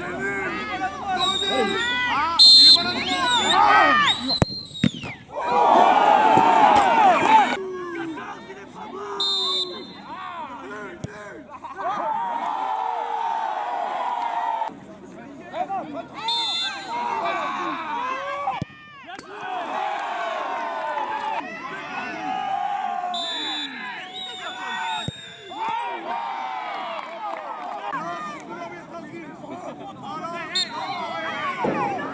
Ara Oh, my God.